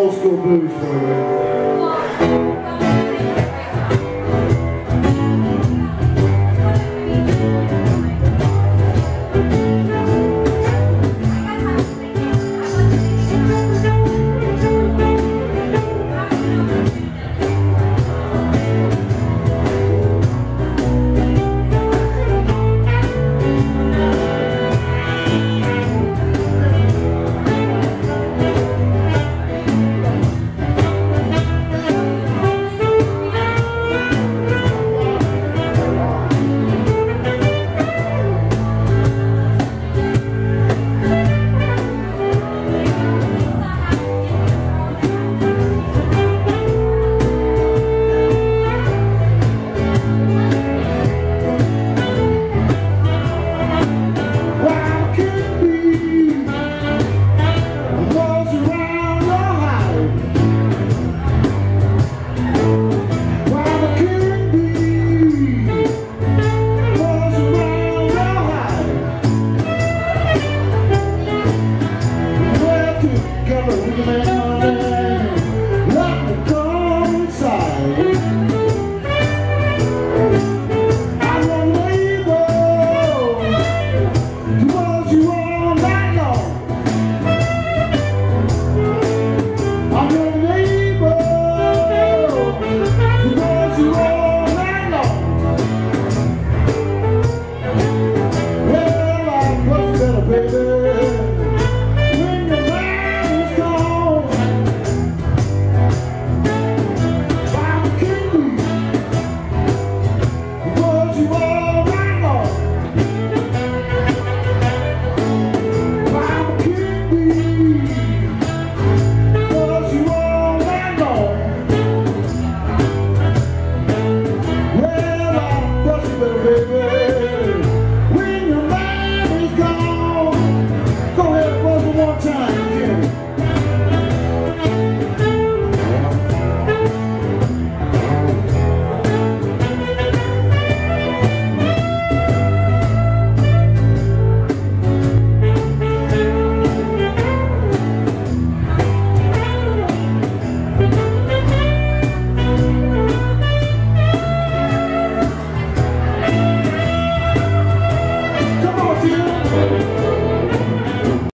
old school blues for you.